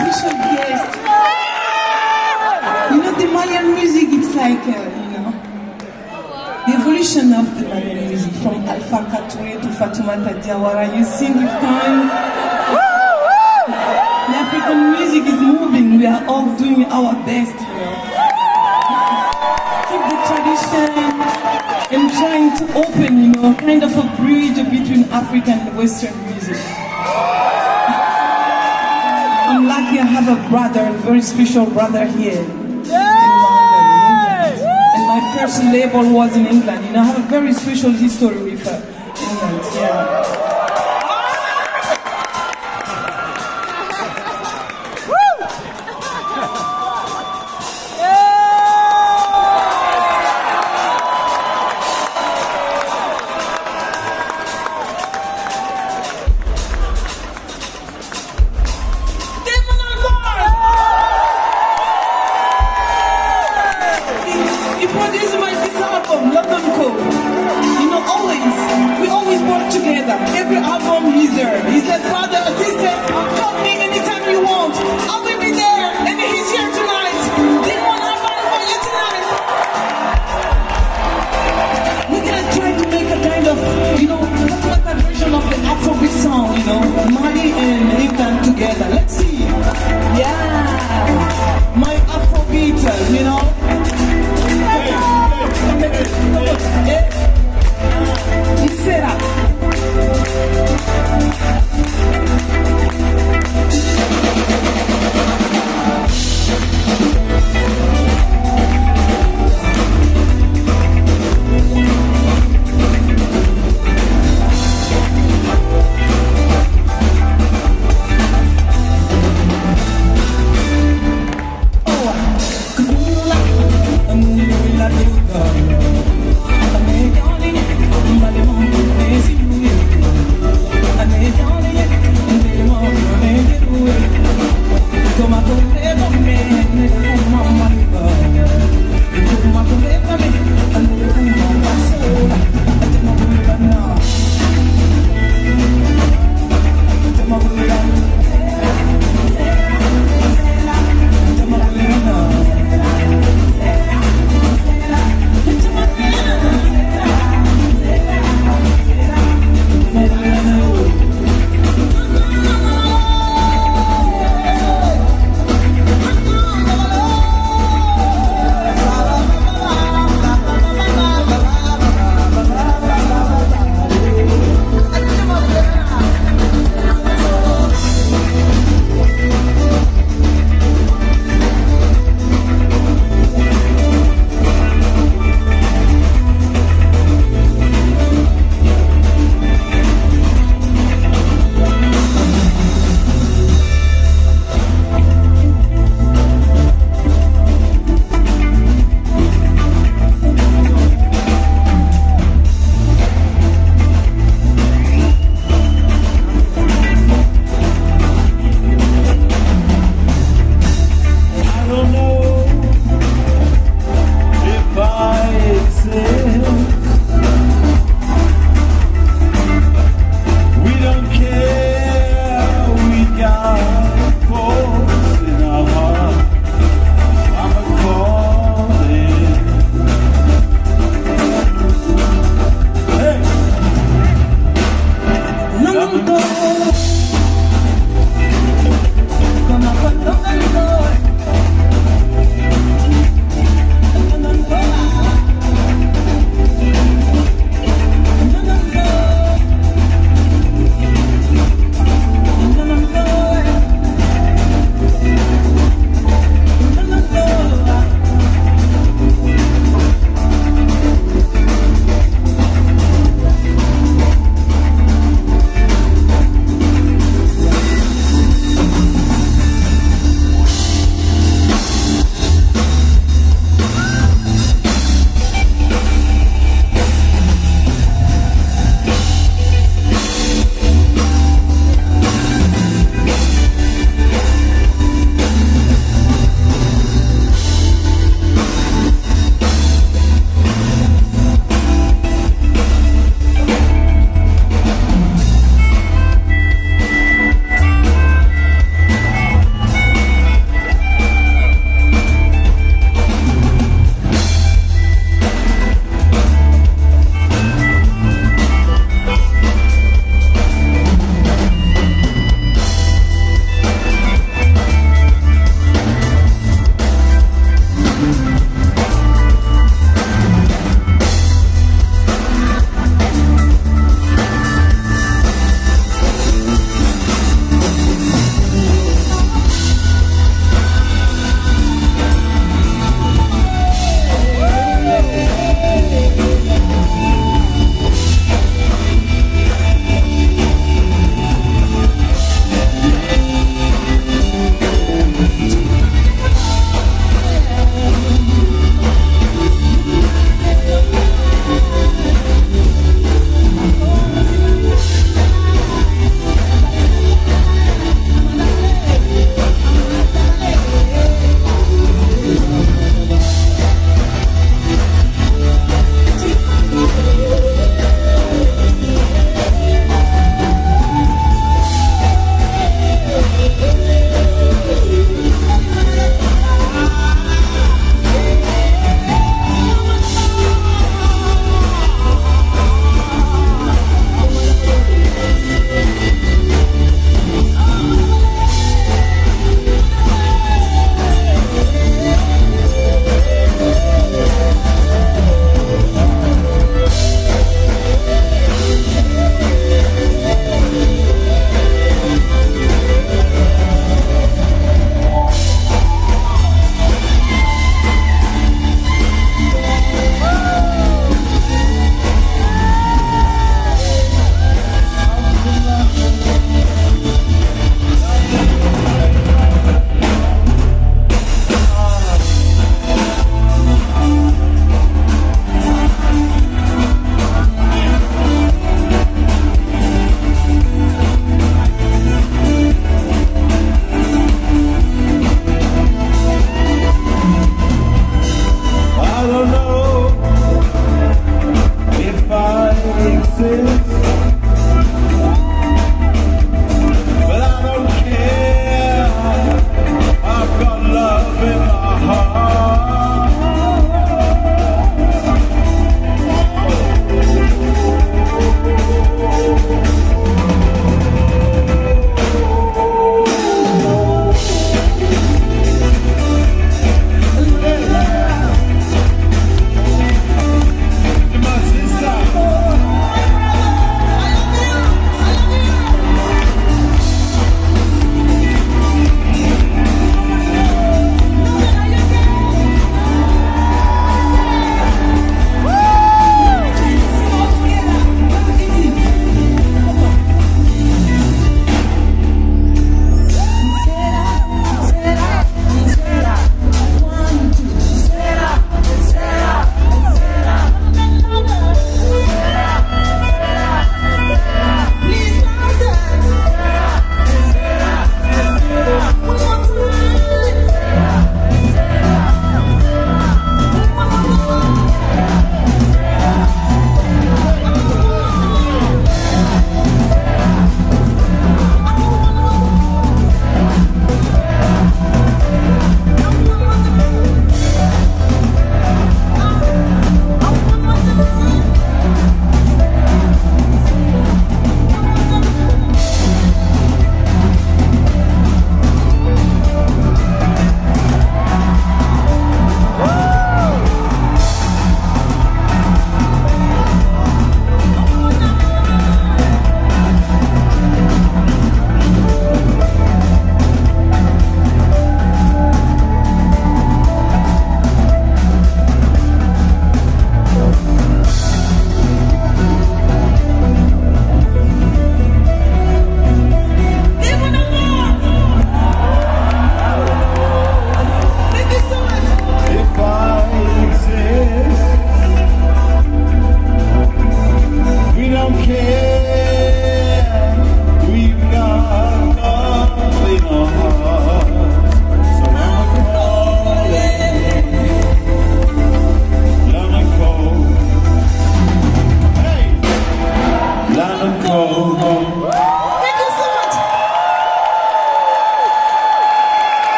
special guest. You know, the Malian music, it's like, uh, you know, the evolution of the Malian music from Ali Farka Touré to Fatoumata Diawara. You sing with time. The African music is moving. We are all doing our best. Keep the tradition and trying to open, you know, kind of a bridge between African and Western music. Have a brother, a very special brother here in London, England. And my first label was in England. You know, I have a very special history with uh, England. Yeah. Toma tu